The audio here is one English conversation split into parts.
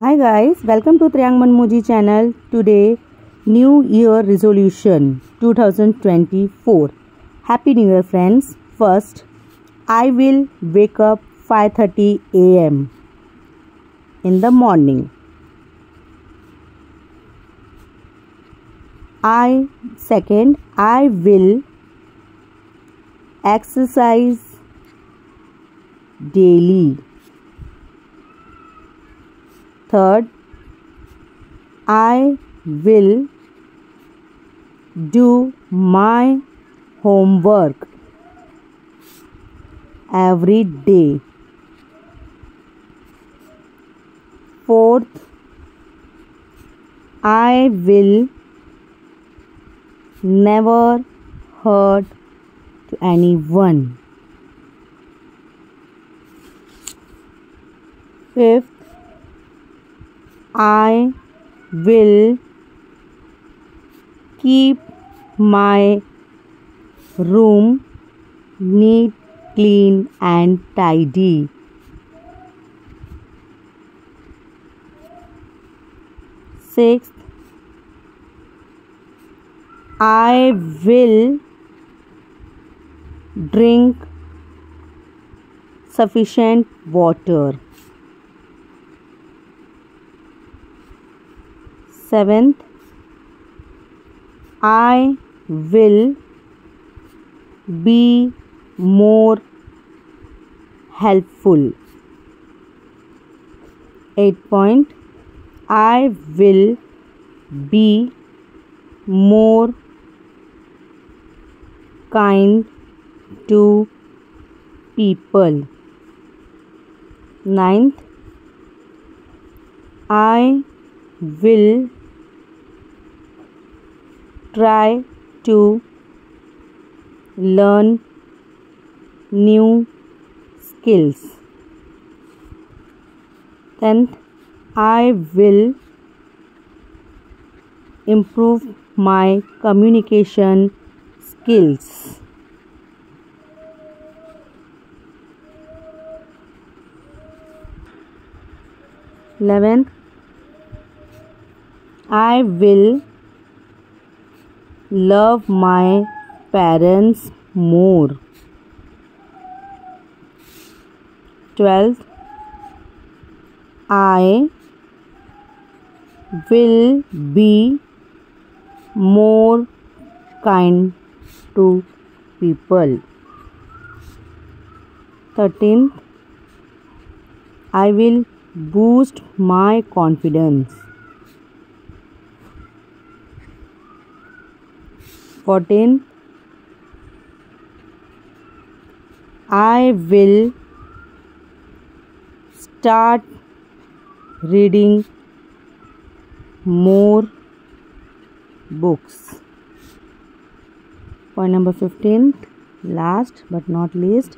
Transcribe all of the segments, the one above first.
Hi guys, welcome to Treyank Manmoji channel. Today, New Year resolution 2024. Happy New Year friends. First, I will wake up 5:30 a.m. in the morning. I second, I will exercise daily. Third, I will do my homework every day. Fourth, I will never hurt to anyone. Fifth, I will keep my room neat, clean, and tidy. Sixth, I will drink sufficient water. Seventh, I will be more helpful. Eight point, I will be more kind to people. Ninth, I will try to learn new skills. 10th, I will improve my communication skills. Eleventh, I will love my parents more. 12th I will be more kind to people. 13th I will boost my confidence. 14 I will start reading more books. Point number 15 last but not least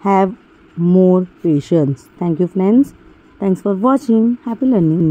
have more patience. Thank you friends. Thanks for watching. Happy learning.